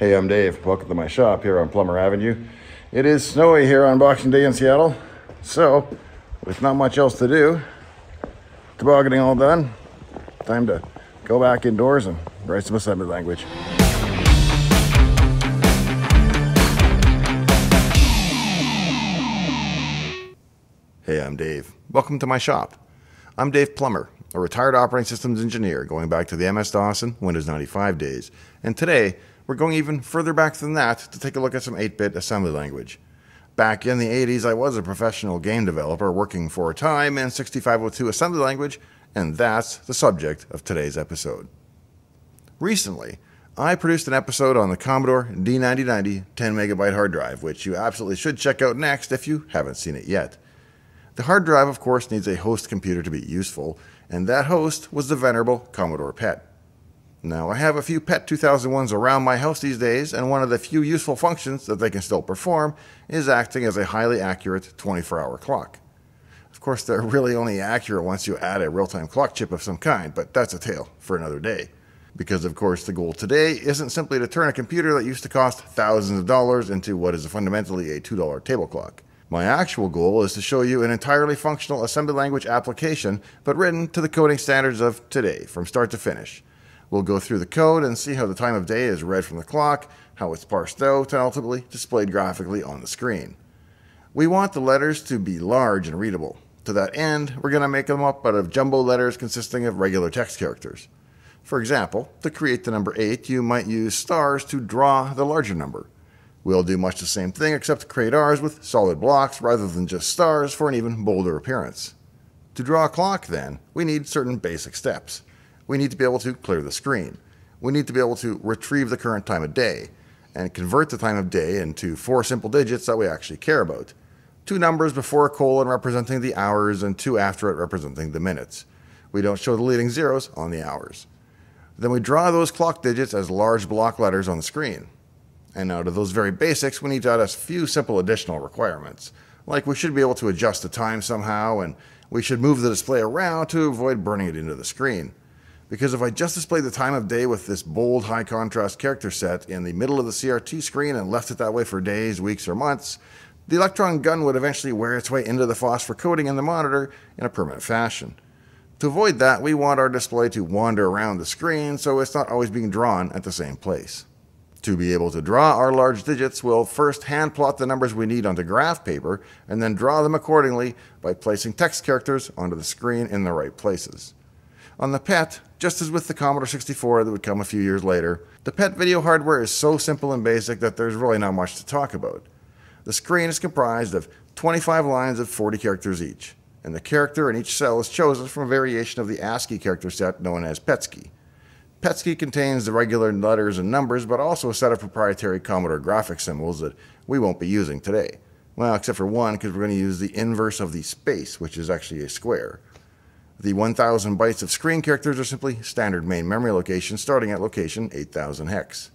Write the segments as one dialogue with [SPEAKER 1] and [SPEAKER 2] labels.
[SPEAKER 1] Hey, I'm Dave. Welcome to my shop here on Plummer Avenue. It is snowy here on Boxing Day in Seattle, so with not much else to do, tobogganing all done, time to go back indoors and write some assembly language. Hey, I'm Dave. Welcome to my shop. I'm Dave Plummer, a retired operating systems engineer going back to the MS DOS and Windows 95 days. And today, we're going even further back than that to take a look at some 8 bit assembly language. Back in the 80s, I was a professional game developer working for a time in 6502 assembly language, and that's the subject of today's episode. Recently, I produced an episode on the Commodore D9090 10 megabyte hard drive, which you absolutely should check out next if you haven't seen it yet. The hard drive, of course, needs a host computer to be useful, and that host was the venerable Commodore PET. Now, I have a few PET 2001s around my house these days, and one of the few useful functions that they can still perform is acting as a highly accurate 24 hour clock. Of course, they're really only accurate once you add a real time clock chip of some kind, but that's a tale for another day. Because, of course, the goal today isn't simply to turn a computer that used to cost thousands of dollars into what is fundamentally a $2 table clock. My actual goal is to show you an entirely functional assembly language application, but written to the coding standards of today, from start to finish. We'll go through the code and see how the time of day is read from the clock, how it's parsed out, and ultimately displayed graphically on the screen. We want the letters to be large and readable. To that end, we're going to make them up out of jumbo letters consisting of regular text characters. For example, to create the number 8, you might use stars to draw the larger number. We'll do much the same thing except create ours with solid blocks rather than just stars for an even bolder appearance. To draw a clock, then, we need certain basic steps we need to be able to clear the screen. We need to be able to retrieve the current time of day and convert the time of day into four simple digits that we actually care about. Two numbers before a colon representing the hours and two after it representing the minutes. We don't show the leading zeros on the hours. Then we draw those clock digits as large block letters on the screen. And now to those very basics, we need to add a few simple additional requirements. Like we should be able to adjust the time somehow, and we should move the display around to avoid burning it into the screen. Because if I just displayed the time of day with this bold, high contrast character set in the middle of the CRT screen and left it that way for days, weeks, or months, the electron gun would eventually wear its way into the phosphor coating in the monitor in a permanent fashion. To avoid that, we want our display to wander around the screen so it's not always being drawn at the same place. To be able to draw our large digits, we'll first hand plot the numbers we need onto graph paper and then draw them accordingly by placing text characters onto the screen in the right places. On the PET, just as with the Commodore 64 that would come a few years later, the PET video hardware is so simple and basic that there's really not much to talk about. The screen is comprised of 25 lines of 40 characters each, and the character in each cell is chosen from a variation of the ASCII character set known as PETSCII. PETSCII contains the regular letters and numbers, but also a set of proprietary Commodore graphic symbols that we won't be using today. Well, except for one, because we're going to use the inverse of the space, which is actually a square. The 1000 bytes of screen characters are simply standard main memory locations starting at location 8000 hex.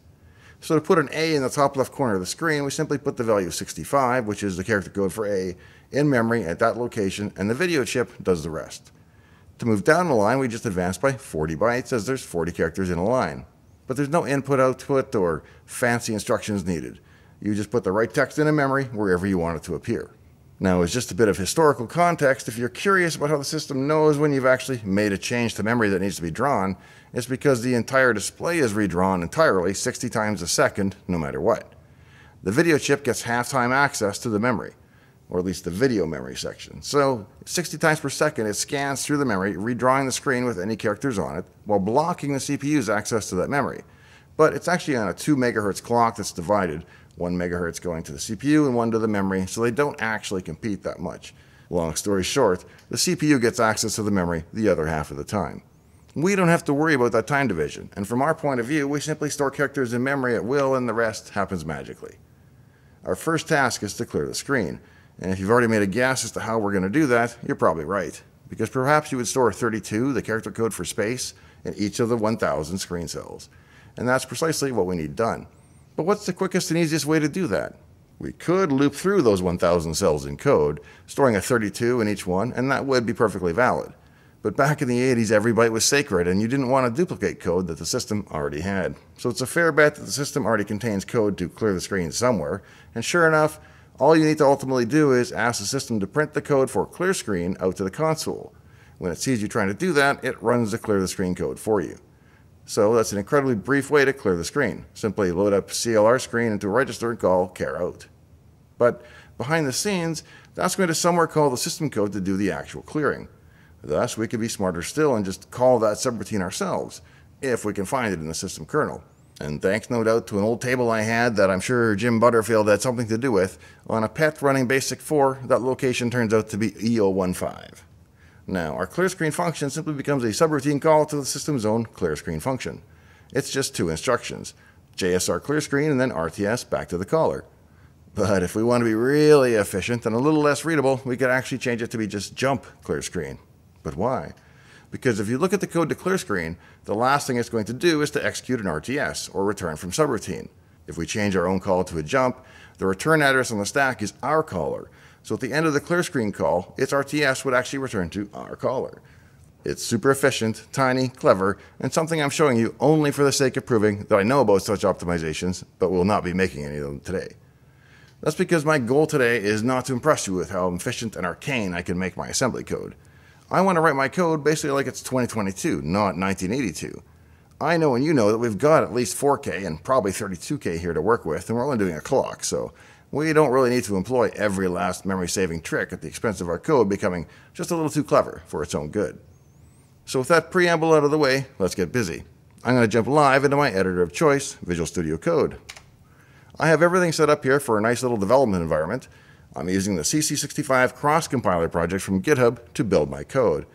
[SPEAKER 1] So to put an A in the top left corner of the screen, we simply put the value 65, which is the character code for A, in memory at that location, and the video chip does the rest. To move down the line, we just advance by 40 bytes as there's 40 characters in a line. But there's no input output or fancy instructions needed. You just put the right text in a memory wherever you want it to appear. Now, as just a bit of historical context, if you're curious about how the system knows when you've actually made a change to memory that needs to be drawn, it's because the entire display is redrawn entirely 60 times a second, no matter what. The video chip gets half-time access to the memory, or at least the video memory section. So 60 times per second, it scans through the memory, redrawing the screen with any characters on it, while blocking the CPU's access to that memory. But it's actually on a 2 megahertz clock that's divided, one megahertz going to the CPU and one to the memory, so they don't actually compete that much. Long story short, the CPU gets access to the memory the other half of the time. We don't have to worry about that time division, and from our point of view, we simply store characters in memory at will and the rest happens magically. Our first task is to clear the screen, and if you've already made a guess as to how we're going to do that, you're probably right, because perhaps you would store 32, the character code for space, in each of the 1000 screen cells. And that's precisely what we need done. But what's the quickest and easiest way to do that? We could loop through those 1,000 cells in code, storing a 32 in each one, and that would be perfectly valid. But back in the 80s, every byte was sacred, and you didn't want to duplicate code that the system already had. So it's a fair bet that the system already contains code to clear the screen somewhere. And sure enough, all you need to ultimately do is ask the system to print the code for clear screen out to the console. When it sees you trying to do that, it runs the clear the screen code for you. So that's an incredibly brief way to clear the screen. Simply load up CLR screen into a register and call CHROUT. But behind the scenes, that's going to somewhere call the system code to do the actual clearing. Thus, we could be smarter still and just call that subroutine ourselves, if we can find it in the system kernel. And thanks no doubt to an old table I had that I'm sure Jim Butterfield had something to do with, on a PET running BASIC 4, that location turns out to be E015. Now, our clear screen function simply becomes a subroutine call to the system's own clear screen function. It's just two instructions, JSR clear screen and then RTS back to the caller. But if we want to be really efficient and a little less readable, we could actually change it to be just jump clear screen. But why? Because if you look at the code to clear screen, the last thing it's going to do is to execute an RTS, or return from subroutine. If we change our own call to a jump, the return address on the stack is our caller. So at the end of the clear screen call, its RTS would actually return to our caller. It's super efficient, tiny, clever, and something I'm showing you only for the sake of proving that I know about such optimizations, but will not be making any of them today. That's because my goal today is not to impress you with how efficient and arcane I can make my assembly code. I want to write my code basically like it's 2022, not 1982. I know and you know that we've got at least 4K and probably 32K here to work with, and we're only doing a clock, so we don't really need to employ every last memory saving trick at the expense of our code becoming just a little too clever for its own good. So, with that preamble out of the way, let's get busy. I'm going to jump live into my editor of choice, Visual Studio Code. I have everything set up here for a nice little development environment. I'm using the CC65 cross compiler project from GitHub to build my code.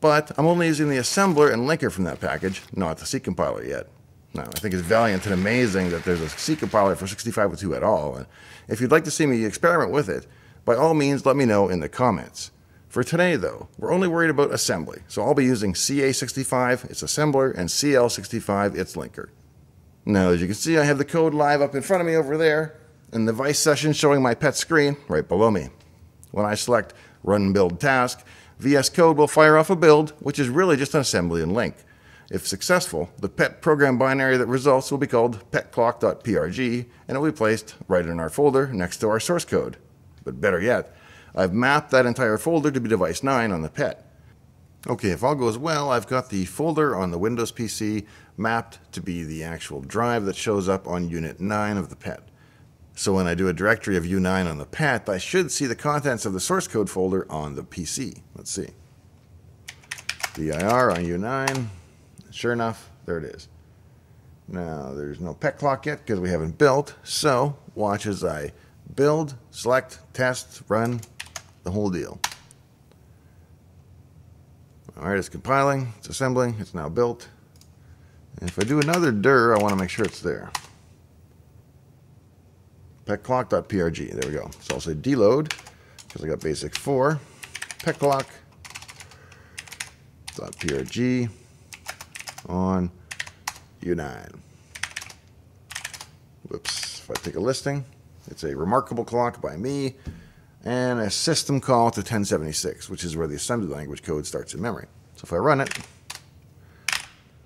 [SPEAKER 1] But I'm only using the assembler and linker from that package, not the C compiler yet. Now, I think it's valiant and amazing that there's a C compiler for 6502 at all. And if you'd like to see me experiment with it, by all means, let me know in the comments. For today, though, we're only worried about assembly, so I'll be using CA65, its assembler, and CL65, its linker. Now, as you can see, I have the code live up in front of me over there, and the Vice session showing my pet screen right below me. When I select Run Build Task, VS Code will fire off a build, which is really just an assembly and link. If successful, the PET program binary that results will be called petclock.prg, and it will be placed right in our folder next to our source code. But better yet, I've mapped that entire folder to be device 9 on the PET. Okay, if all goes well, I've got the folder on the Windows PC mapped to be the actual drive that shows up on Unit 9 of the PET. So when I do a directory of U9 on the PET, I should see the contents of the source code folder on the PC. Let's see. dir on U9. Sure enough, there it is. Now, there's no pet clock yet because we haven't built. So watch as I build, select, test, run, the whole deal. All right, it's compiling, it's assembling, it's now built. And if I do another dir, I want to make sure it's there. Petclock.prg, there we go. So I'll say dload, because I got basic 4, petclock.prg on U9. Whoops, if I take a listing, it's a remarkable clock by me and a system call to 1076, which is where the assembly language code starts in memory. So if I run it,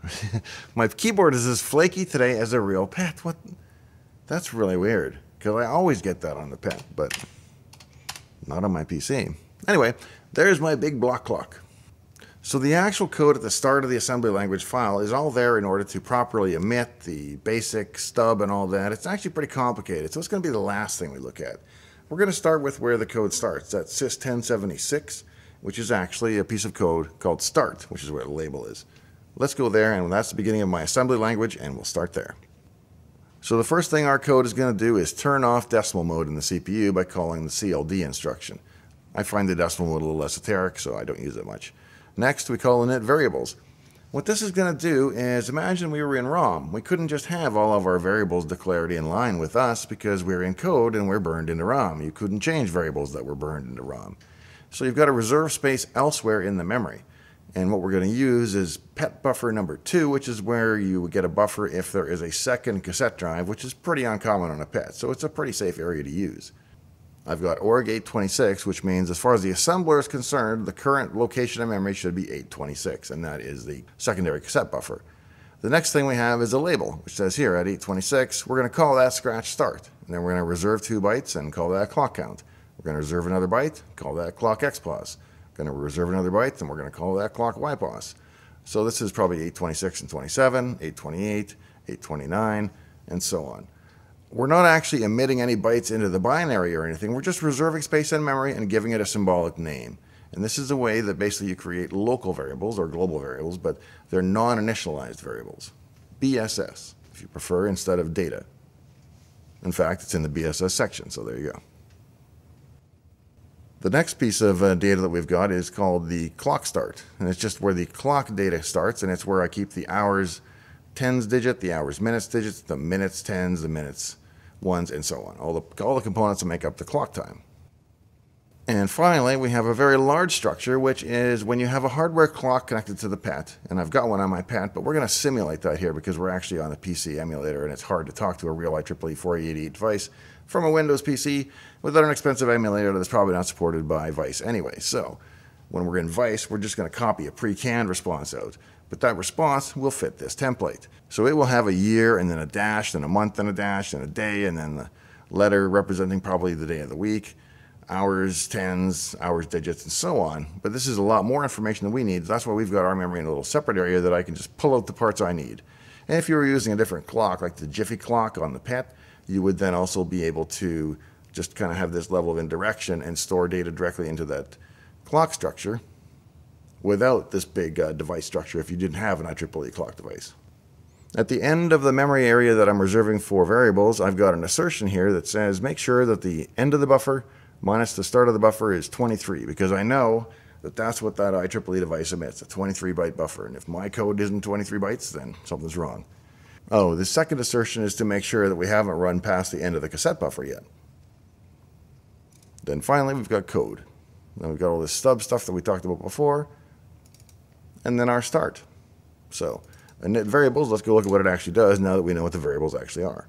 [SPEAKER 1] my keyboard is as flaky today as a real pet. What? That's really weird because I always get that on the pet, but not on my PC. Anyway, there's my big block clock. So the actual code at the start of the assembly language file is all there in order to properly emit the basic stub and all that. It's actually pretty complicated, so it's going to be the last thing we look at. We're going to start with where the code starts, at sys1076, which is actually a piece of code called start, which is where the label is. Let's go there, and that's the beginning of my assembly language, and we'll start there. So the first thing our code is going to do is turn off decimal mode in the CPU by calling the CLD instruction. I find the decimal mode a little esoteric, so I don't use it much. Next, we call init variables. What this is going to do is imagine we were in ROM. We couldn't just have all of our variables declared in line with us because we're in code and we're burned into ROM. You couldn't change variables that were burned into ROM. So you've got a reserve space elsewhere in the memory. And what we're going to use is pet buffer number two, which is where you would get a buffer if there is a second cassette drive, which is pretty uncommon on a pet. So it's a pretty safe area to use. I've got org 826, which means as far as the assembler is concerned, the current location of memory should be 826, and that is the secondary cassette buffer. The next thing we have is a label, which says here at 826, we're going to call that scratch start. And then we're going to reserve two bytes and call that clock count. We're going to reserve another byte, call that clock XPOS. We're going to reserve another byte, and we're going to call that clock YPOS. So this is probably 826 and 27, 828, 829, and so on. We're not actually emitting any bytes into the binary or anything. We're just reserving space and memory and giving it a symbolic name. And this is a way that basically you create local variables or global variables, but they're non-initialized variables. BSS, if you prefer, instead of data. In fact, it's in the BSS section, so there you go. The next piece of uh, data that we've got is called the clock start. And it's just where the clock data starts, and it's where I keep the hours tens digit, the hours minutes digits, the minutes tens, the minutes ones, and so on. All the, all the components that make up the clock time. And finally, we have a very large structure, which is when you have a hardware clock connected to the PET, and I've got one on my PET, but we're going to simulate that here because we're actually on a PC emulator, and it's hard to talk to a real IEEE 488 device from a Windows PC without an expensive emulator that's probably not supported by VICE anyway. So when we're in VICE, we're just going to copy a pre-canned response out, but that response will fit this template. So it will have a year, and then a dash, then a month, and a dash, and a day, and then the letter representing probably the day of the week hours, tens, hours, digits, and so on. But this is a lot more information than we need. That's why we've got our memory in a little separate area that I can just pull out the parts I need. And if you were using a different clock, like the Jiffy clock on the PET, you would then also be able to just kind of have this level of indirection and store data directly into that clock structure without this big uh, device structure if you didn't have an IEEE clock device. At the end of the memory area that I'm reserving for variables, I've got an assertion here that says make sure that the end of the buffer minus the start of the buffer is 23 because I know that that's what that IEEE device emits, a 23 byte buffer. And if my code isn't 23 bytes, then something's wrong. Oh, the second assertion is to make sure that we haven't run past the end of the cassette buffer yet. Then finally, we've got code. Then we've got all this stub stuff that we talked about before, and then our start. So, init variables, let's go look at what it actually does now that we know what the variables actually are.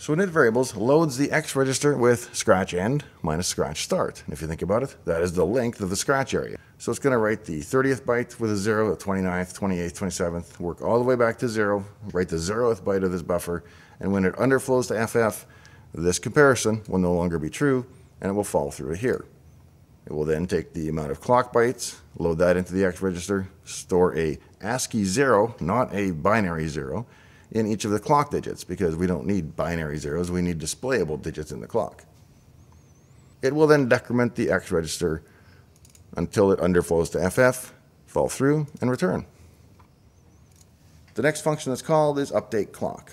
[SPEAKER 1] So init variables loads the X register with scratch end minus scratch start. And if you think about it, that is the length of the scratch area. So it's going to write the 30th byte with a 0, the 29th, 28th, 27th, work all the way back to 0, write the 0th byte of this buffer, and when it underflows to FF, this comparison will no longer be true, and it will fall through to here. It will then take the amount of clock bytes, load that into the X register, store a ASCII 0, not a binary 0, in each of the clock digits because we don't need binary zeros, we need displayable digits in the clock. It will then decrement the X register until it underflows to FF, fall through, and return. The next function that's called is update clock.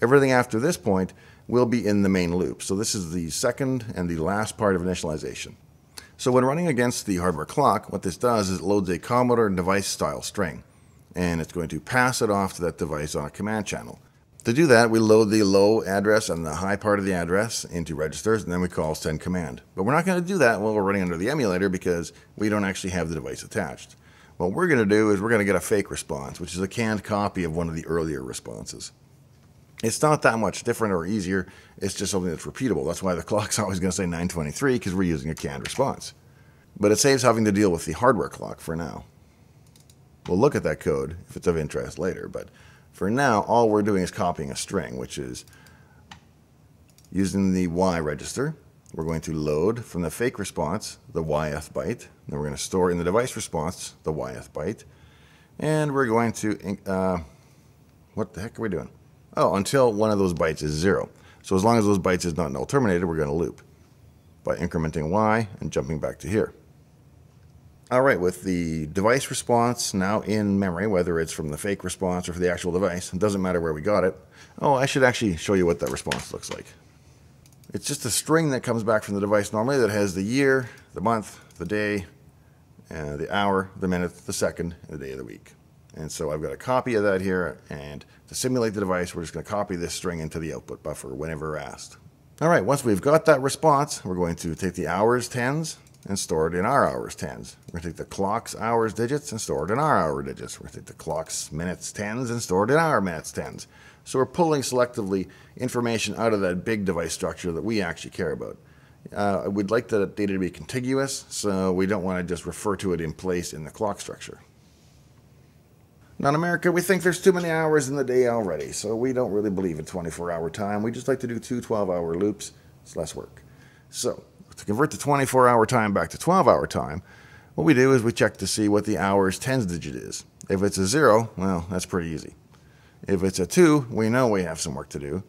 [SPEAKER 1] Everything after this point will be in the main loop. So this is the second and the last part of initialization. So when running against the hardware clock, what this does is it loads a Commodore device style string and it's going to pass it off to that device on a command channel. To do that, we load the low address and the high part of the address into registers, and then we call send command. But we're not going to do that while we're running under the emulator because we don't actually have the device attached. What we're going to do is we're going to get a fake response, which is a canned copy of one of the earlier responses. It's not that much different or easier. It's just something that's repeatable. That's why the clock's always going to say 923 because we're using a canned response. But it saves having to deal with the hardware clock for now. We'll look at that code if it's of interest later, but for now, all we're doing is copying a string, which is using the Y register. We're going to load from the fake response the YF byte. Then we're going to store in the device response the YF byte. And we're going to, uh, what the heck are we doing? Oh, until one of those bytes is zero. So as long as those bytes is not null terminated, we're going to loop by incrementing Y and jumping back to here. All right, with the device response now in memory, whether it's from the fake response or for the actual device, it doesn't matter where we got it. Oh, I should actually show you what that response looks like. It's just a string that comes back from the device normally that has the year, the month, the day, uh, the hour, the minute, the second, and the day of the week. And so I've got a copy of that here, and to simulate the device, we're just going to copy this string into the output buffer whenever asked. All right, once we've got that response, we're going to take the hours, tens, and store it in our hours tens. We're going to take the clock's hours digits and store it in our hour digits. We're going to take the clock's minutes tens and store it in our minutes tens. So we're pulling selectively information out of that big device structure that we actually care about. Uh, we'd like the data to be contiguous, so we don't want to just refer to it in place in the clock structure. Now in America, we think there's too many hours in the day already, so we don't really believe in 24-hour time. We just like to do two 12-hour loops. It's less work. So to convert the 24-hour time back to 12-hour time, what we do is we check to see what the hour's tens digit is. If it's a zero, well, that's pretty easy. If it's a two, we know we have some work to do.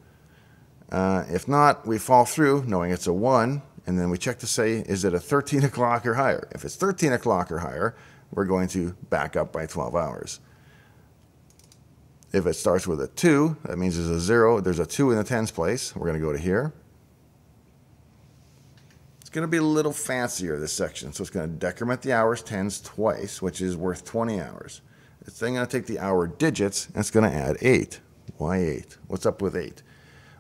[SPEAKER 1] Uh, if not, we fall through knowing it's a one, and then we check to say, is it a 13 o'clock or higher? If it's 13 o'clock or higher, we're going to back up by 12 hours. If it starts with a 2, that means there's a 0. There's a 2 in the tens place. We're going to go to here. It's going to be a little fancier, this section. So it's going to decrement the hours tens twice, which is worth 20 hours. It's then going to take the hour digits, and it's going to add 8. Why 8? What's up with 8?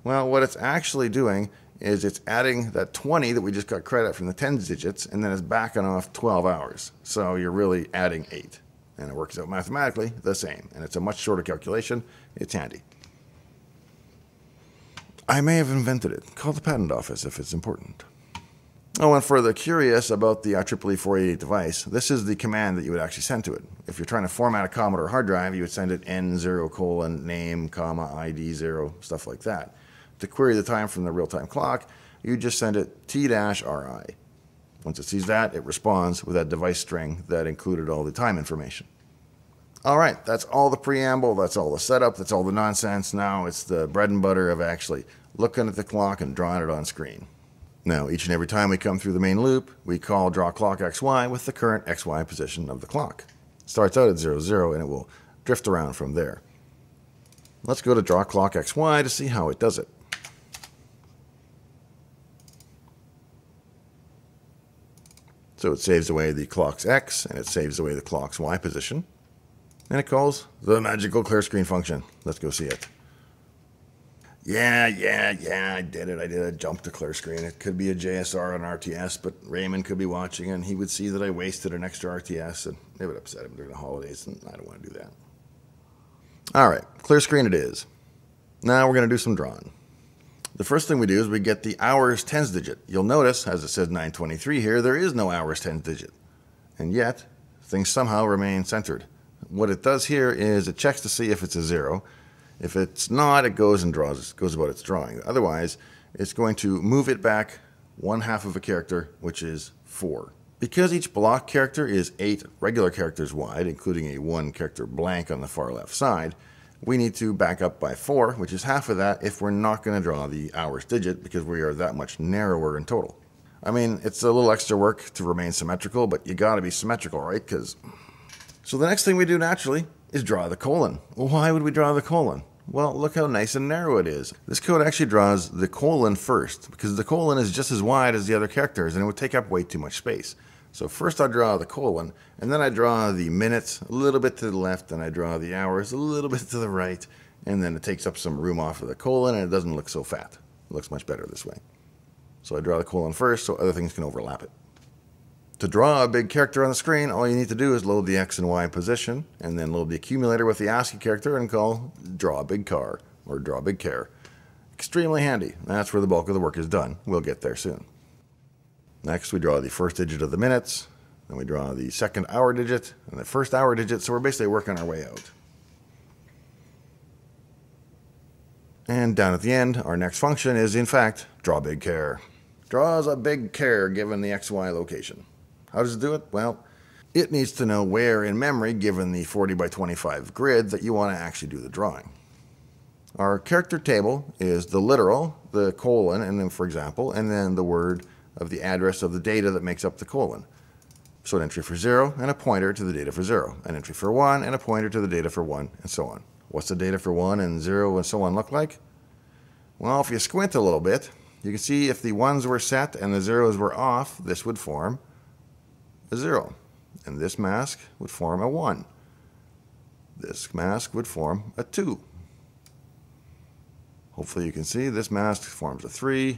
[SPEAKER 1] Well, what it's actually doing is it's adding that 20 that we just got credit from the tens digits, and then it's backing off 12 hours. So you're really adding 8 and it works out mathematically the same. And it's a much shorter calculation. It's handy. I may have invented it. Call the patent office if it's important. Oh, and for the curious about the IEEE 488 device, this is the command that you would actually send to it. If you're trying to format a Commodore hard drive, you would send it n0 colon name comma id 0, stuff like that. To query the time from the real-time clock, you just send it t-ri. Once it sees that, it responds with that device string that included all the time information. All right, that's all the preamble, that's all the setup, that's all the nonsense. Now it's the bread and butter of actually looking at the clock and drawing it on screen. Now, each and every time we come through the main loop, we call draw clock XY with the current XY position of the clock. It starts out at 00, 0 and it will drift around from there. Let's go to draw clock XY to see how it does it. So it saves away the clock's X and it saves away the clock's Y position. And it calls the magical clear screen function. Let's go see it. Yeah, yeah, yeah, I did it. I did a jump to clear screen. It could be a JSR on RTS, but Raymond could be watching and he would see that I wasted an extra RTS and it would upset him during the holidays, and I don't want to do that. All right, clear screen it is. Now we're going to do some drawing. The first thing we do is we get the hours tens digit. You'll notice, as it says 923 here, there is no hours tens digit. And yet, things somehow remain centered. What it does here is it checks to see if it's a zero. If it's not, it goes and draws, goes about its drawing. Otherwise, it's going to move it back one half of a character, which is four. Because each block character is eight regular characters wide, including a one character blank on the far left side, we need to back up by 4, which is half of that if we're not going to draw the hours digit because we are that much narrower in total. I mean, it's a little extra work to remain symmetrical, but you got to be symmetrical, right? Because So the next thing we do naturally is draw the colon. Why would we draw the colon? Well, look how nice and narrow it is. This code actually draws the colon first because the colon is just as wide as the other characters and it would take up way too much space. So first I draw the colon, and then I draw the minutes a little bit to the left, and I draw the hours a little bit to the right, and then it takes up some room off of the colon, and it doesn't look so fat. It looks much better this way. So I draw the colon first so other things can overlap it. To draw a big character on the screen, all you need to do is load the X and Y position, and then load the accumulator with the ASCII character and call draw big car, or draw big care. Extremely handy. That's where the bulk of the work is done. We'll get there soon. Next, we draw the first digit of the minutes, then we draw the second hour digit, and the first hour digit, so we're basically working our way out. And down at the end, our next function is, in fact, draw big char. Draws a big care given the XY location. How does it do it? Well, it needs to know where in memory, given the 40 by 25 grid, that you want to actually do the drawing. Our character table is the literal, the colon, and then, for example, and then the word of the address of the data that makes up the colon. So an entry for 0 and a pointer to the data for 0, an entry for 1 and a pointer to the data for 1, and so on. What's the data for 1 and 0 and so on look like? Well, if you squint a little bit, you can see if the 1s were set and the 0s were off, this would form a 0. And this mask would form a 1. This mask would form a 2. Hopefully you can see this mask forms a 3,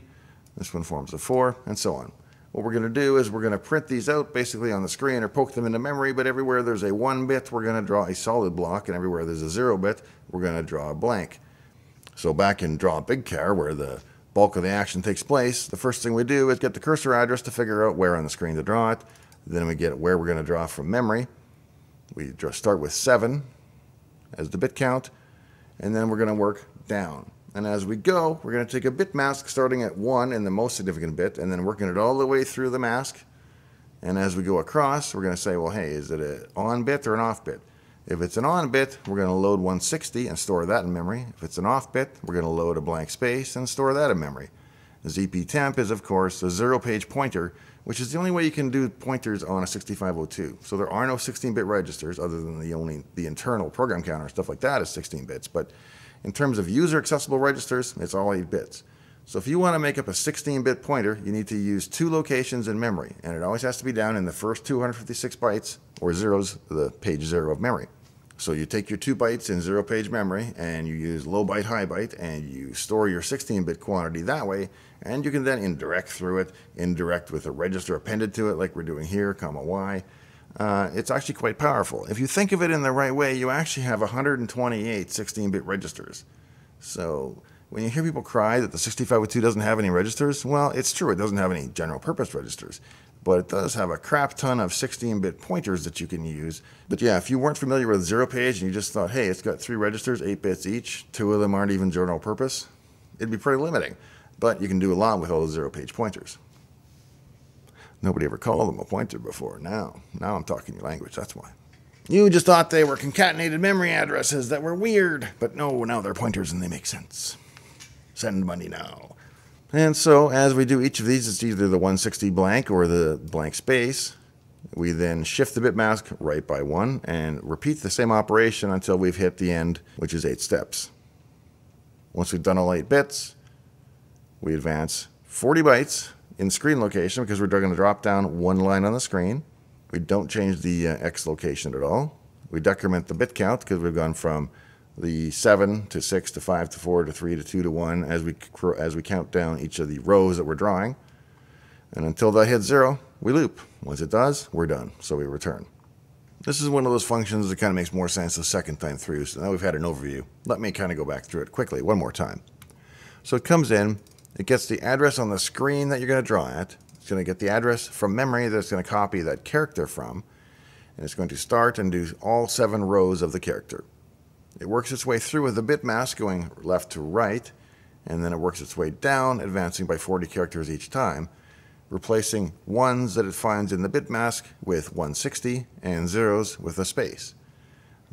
[SPEAKER 1] this one forms a 4, and so on. What we're going to do is we're going to print these out basically on the screen or poke them into memory, but everywhere there's a 1 bit, we're going to draw a solid block, and everywhere there's a 0 bit, we're going to draw a blank. So back in Draw Big Car, where the bulk of the action takes place, the first thing we do is get the cursor address to figure out where on the screen to draw it. Then we get where we're going to draw from memory. We start with 7 as the bit count, and then we're going to work down. And as we go, we're going to take a bit mask starting at 1 in the most significant bit, and then working it all the way through the mask. And as we go across, we're going to say, well, hey, is it an on bit or an off bit? If it's an on bit, we're going to load 160 and store that in memory. If it's an off bit, we're going to load a blank space and store that in memory. ZP temp is, of course, a zero page pointer, which is the only way you can do pointers on a 6502. So there are no 16-bit registers other than the only the internal program counter stuff like that is 16 bits. But in terms of user accessible registers, it's all 8 bits. So if you want to make up a 16-bit pointer, you need to use two locations in memory, and it always has to be down in the first 256 bytes, or zeros, the page zero of memory. So you take your two bytes in zero page memory, and you use low byte, high byte, and you store your 16-bit quantity that way, and you can then indirect through it, indirect with a register appended to it, like we're doing here, comma Y. Uh, it's actually quite powerful. If you think of it in the right way, you actually have 128 16-bit registers. So when you hear people cry that the 6502 doesn't have any registers, well, it's true, it doesn't have any general purpose registers, but it does have a crap ton of 16 bit pointers that you can use. But yeah, if you weren't familiar with zero page and you just thought, hey, it's got three registers, eight bits each, two of them aren't even general purpose, it'd be pretty limiting. But you can do a lot with all the zero page pointers. Nobody ever called them a pointer before. Now, now I'm talking your language, that's why. You just thought they were concatenated memory addresses that were weird, but no, now they're pointers and they make sense. Send money now. And so as we do each of these, it's either the 160 blank or the blank space. We then shift the bit mask right by one and repeat the same operation until we've hit the end, which is eight steps. Once we've done all eight bits, we advance 40 bytes in screen location because we're going to drop down one line on the screen. We don't change the uh, X location at all. We decrement the bit count because we've gone from the 7 to 6 to 5 to 4 to 3 to 2 to 1 as we, as we count down each of the rows that we're drawing. And until that hits 0, we loop. Once it does, we're done. So we return. This is one of those functions that kind of makes more sense the second time through. So now we've had an overview. Let me kind of go back through it quickly one more time. So it comes in, it gets the address on the screen that you're going to draw at. It's going to get the address from memory that it's going to copy that character from. And it's going to start and do all seven rows of the character. It works its way through with the bit mask going left to right, and then it works its way down, advancing by 40 characters each time, replacing ones that it finds in the bit mask with 160 and zeros with a space.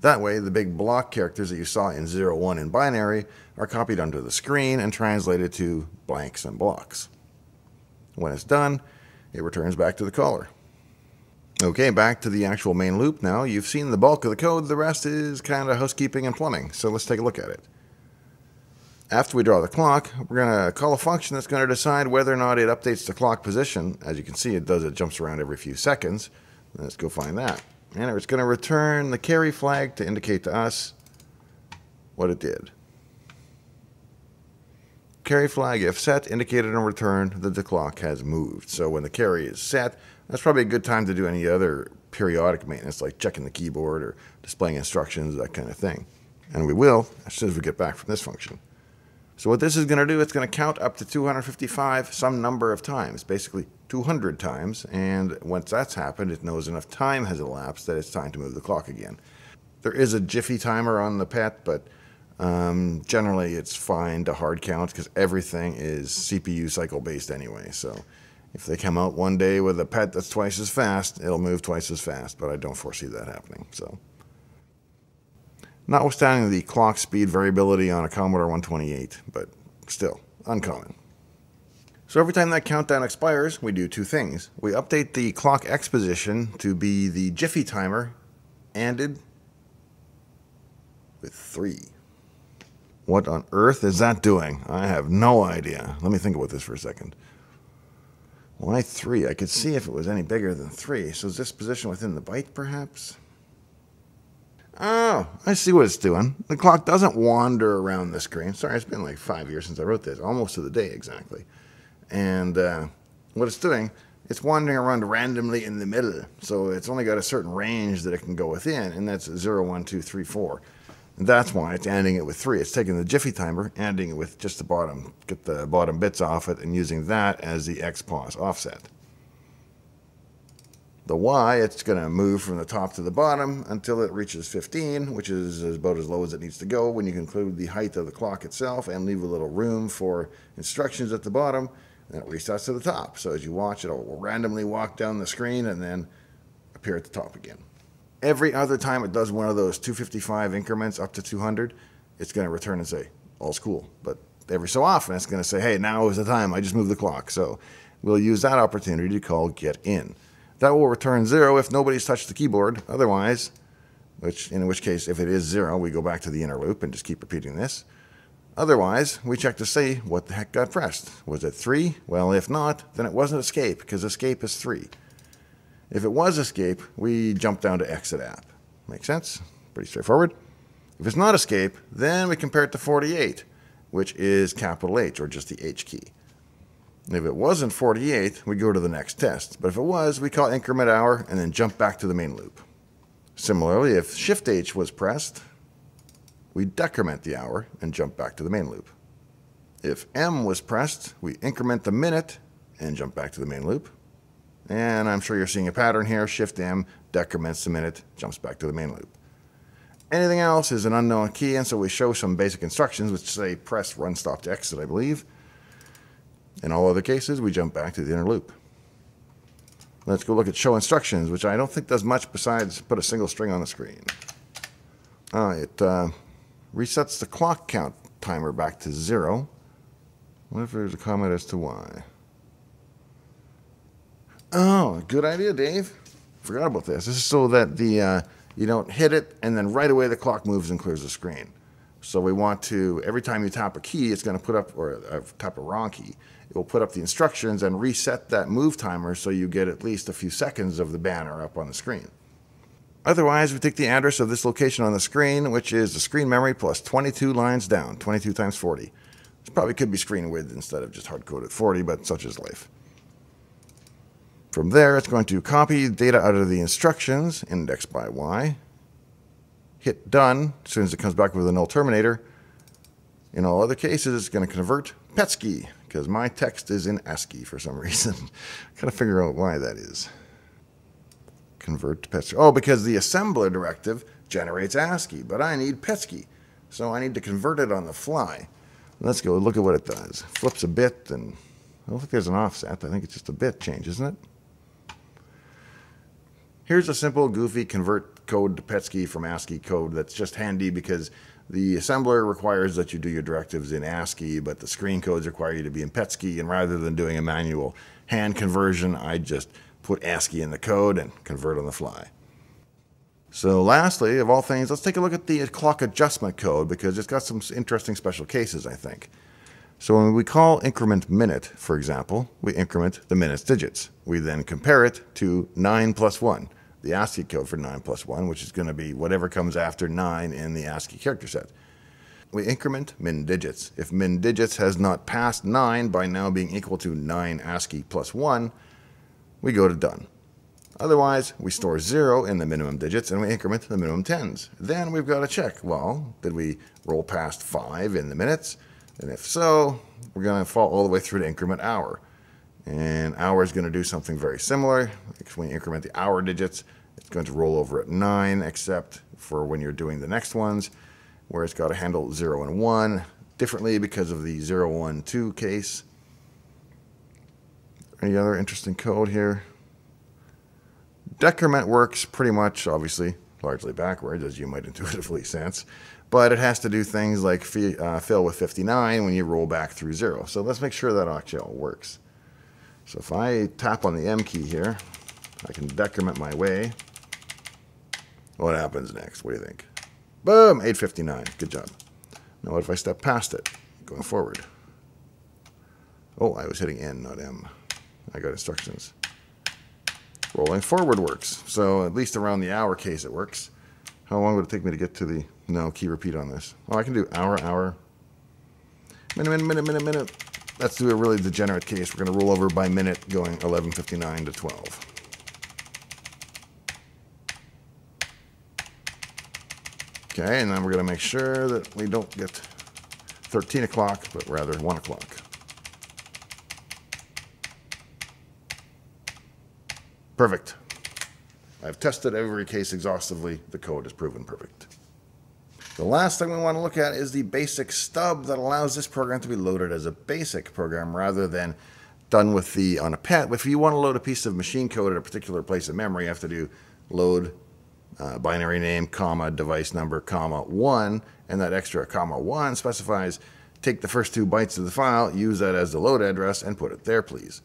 [SPEAKER 1] That way, the big block characters that you saw in 0, 1 in binary are copied onto the screen and translated to blanks and blocks. When it's done, it returns back to the caller. Okay, back to the actual main loop now. You've seen the bulk of the code. The rest is kind of housekeeping and plumbing. So let's take a look at it. After we draw the clock, we're going to call a function that's going to decide whether or not it updates the clock position. As you can see, it does. It jumps around every few seconds. Let's go find that. And it's going to return the carry flag to indicate to us what it did. Carry flag, if set, indicated in return that the clock has moved. So when the carry is set, that's probably a good time to do any other periodic maintenance, like checking the keyboard or displaying instructions, that kind of thing. And we will as soon as we get back from this function. So what this is going to do, it's going to count up to 255 some number of times, basically 200 times. And once that's happened, it knows enough time has elapsed that it's time to move the clock again. There is a Jiffy timer on the PET, but um, generally it's fine to hard count because everything is CPU cycle based anyway. So if they come out one day with a pet that's twice as fast, it'll move twice as fast, but I don't foresee that happening. So, notwithstanding the clock speed variability on a Commodore 128, but still uncommon. So every time that countdown expires, we do two things. We update the clock X position to be the Jiffy timer anded with three. What on earth is that doing? I have no idea. Let me think about this for a second. Why three? I could see if it was any bigger than three. So is this position within the byte, perhaps? Oh, I see what it's doing. The clock doesn't wander around the screen. Sorry, it's been like five years since I wrote this, almost to the day exactly. And uh, what it's doing, it's wandering around randomly in the middle. So it's only got a certain range that it can go within, and that's 0, 1, 2, 3, 4. And that's why it's ending it with 3. It's taking the Jiffy timer, ending it with just the bottom, get the bottom bits off it, and using that as the X pause offset. The Y, it's going to move from the top to the bottom until it reaches 15, which is about as low as it needs to go when you include the height of the clock itself and leave a little room for instructions at the bottom. And it resets to the top. So as you watch, it'll randomly walk down the screen and then appear at the top again. Every other time it does one of those 255 increments up to 200, it's going to return and say, all's cool. But every so often, it's going to say, hey, now is the time. I just moved the clock. So we'll use that opportunity to call GETIN. That will return zero if nobody's touched the keyboard. Otherwise, which in which case, if it is zero, we go back to the inner loop and just keep repeating this. Otherwise, we check to see what the heck got pressed. Was it three? Well, if not, then it wasn't escape, because escape is three. If it was escape, we jump down to exit app. Make sense? Pretty straightforward. If it's not escape, then we compare it to 48, which is capital H, or just the H key. If it wasn't 48, we go to the next test. But if it was, we call increment hour and then jump back to the main loop. Similarly, if Shift H was pressed, we decrement the hour and jump back to the main loop. If M was pressed, we increment the minute and jump back to the main loop. And I'm sure you're seeing a pattern here. Shift M decrements the minute, jumps back to the main loop. Anything else is an unknown key, and so we show some basic instructions, which say press run stop to exit, I believe. In all other cases, we jump back to the inner loop. Let's go look at show instructions, which I don't think does much besides put a single string on the screen. Uh, it uh, resets the clock count timer back to zero. What if there's a comment as to why? Oh, good idea, Dave. Forgot about this. This is so that the uh, you don't hit it and then right away the clock moves and clears the screen. So we want to, every time you tap a key, it's going to put up, or uh, tap a wrong key, it will put up the instructions and reset that move timer so you get at least a few seconds of the banner up on the screen. Otherwise, we take the address of this location on the screen, which is the screen memory plus 22 lines down, 22 times 40. This probably could be screen width instead of just hard-coded 40, but such is life. From there, it's going to copy data out of the instructions, index by Y, hit done as soon as it comes back with a null terminator. In all other cases, it's going to convert PETSCII because my text is in ASCII for some reason. Gotta figure out why that is. Convert to PETSCII. Oh, because the assembler directive generates ASCII, but I need PETSCII. So I need to convert it on the fly. Let's go look at what it does. Flips a bit and I don't think there's an offset. I think it's just a bit change, isn't it? Here's a simple, goofy convert code to PETSCII from ASCII code that's just handy because the assembler requires that you do your directives in ASCII, but the screen codes require you to be in PETSCII. And rather than doing a manual hand conversion, I just put ASCII in the code and convert on the fly. So lastly, of all things, let's take a look at the clock adjustment code because it's got some interesting special cases, I think. So when we call increment minute, for example, we increment the minute's digits. We then compare it to 9 plus 1 the ASCII code for 9 plus 1, which is going to be whatever comes after 9 in the ASCII character set. We increment min digits. If min digits has not passed 9 by now being equal to 9 ASCII plus 1, we go to done. Otherwise, we store 0 in the minimum digits and we increment the minimum tens. Then we've got to check, well, did we roll past 5 in the minutes? And if so, we're going to fall all the way through to increment hour. And hour is going to do something very similar. When you increment the hour digits, it's going to roll over at 9, except for when you're doing the next ones, where it's got to handle 0 and 1 differently because of the 0, 1, 2 case. Any other interesting code here? Decrement works pretty much, obviously, largely backwards, as you might intuitively sense, but it has to do things like uh, fill with 59 when you roll back through 0. So let's make sure that actually all works. So if I tap on the M key here, I can decrement my way. What happens next? What do you think? Boom, 859. Good job. Now what if I step past it, going forward? Oh, I was hitting N, not M. I got instructions. Rolling forward works. So at least around the hour case it works. How long would it take me to get to the no key repeat on this? Oh, I can do hour, hour, minute, minute, minute, minute, minute. Let's do a really degenerate case. We're going to roll over by minute going 11.59 to 12. Okay, and then we're going to make sure that we don't get 13 o'clock, but rather 1 o'clock. Perfect. I've tested every case exhaustively. The code is proven perfect. The last thing we want to look at is the basic stub that allows this program to be loaded as a basic program rather than done with the on a pet. If you want to load a piece of machine code at a particular place in memory, you have to do load uh, binary name, comma, device number, comma, one, and that extra comma one specifies take the first two bytes of the file, use that as the load address, and put it there, please.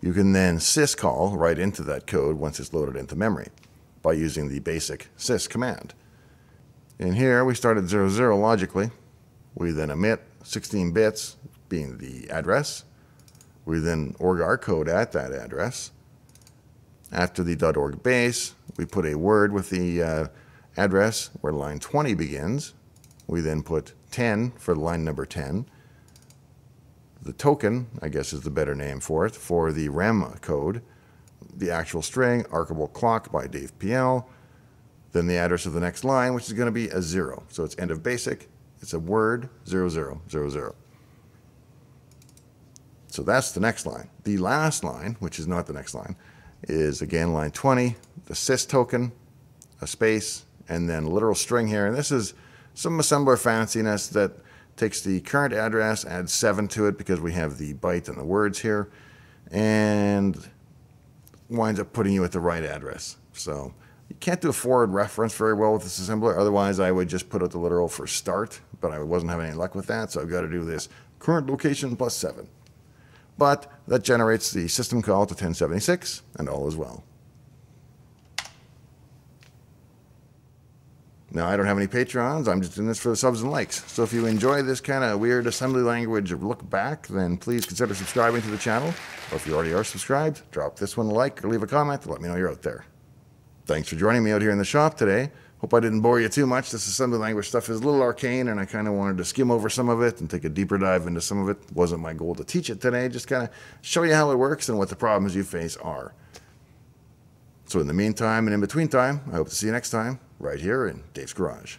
[SPEAKER 1] You can then syscall right into that code once it's loaded into memory by using the basic sys command. In here, we start at 00 logically. We then emit 16 bits, being the address. We then org our code at that address. After the .org base, we put a word with the uh, address where line 20 begins. We then put 10 for line number 10 the token, I guess is the better name for it, for the REM code, the actual string, archable clock by Dave PL, then the address of the next line, which is going to be a zero. So it's end of basic, it's a word, zero, zero, zero, zero. So that's the next line. The last line, which is not the next line, is again line 20, the sys token, a space, and then literal string here. And this is some assembler fanciness that takes the current address, adds 7 to it because we have the byte and the words here, and winds up putting you at the right address. So you can't do a forward reference very well with this assembler. Otherwise, I would just put out the literal for start, but I wasn't having any luck with that, so I've got to do this current location plus 7. But that generates the system call to 1076, and all is well. Now, I don't have any Patreons. I'm just doing this for the subs and likes. So if you enjoy this kind of weird assembly language look back, then please consider subscribing to the channel. Or if you already are subscribed, drop this one a like or leave a comment to let me know you're out there. Thanks for joining me out here in the shop today. Hope I didn't bore you too much. This assembly language stuff is a little arcane, and I kind of wanted to skim over some of it and take a deeper dive into some of it. Wasn't my goal to teach it today, just kind of show you how it works and what the problems you face are. So in the meantime and in between time, I hope to see you next time right here in Dave's Garage.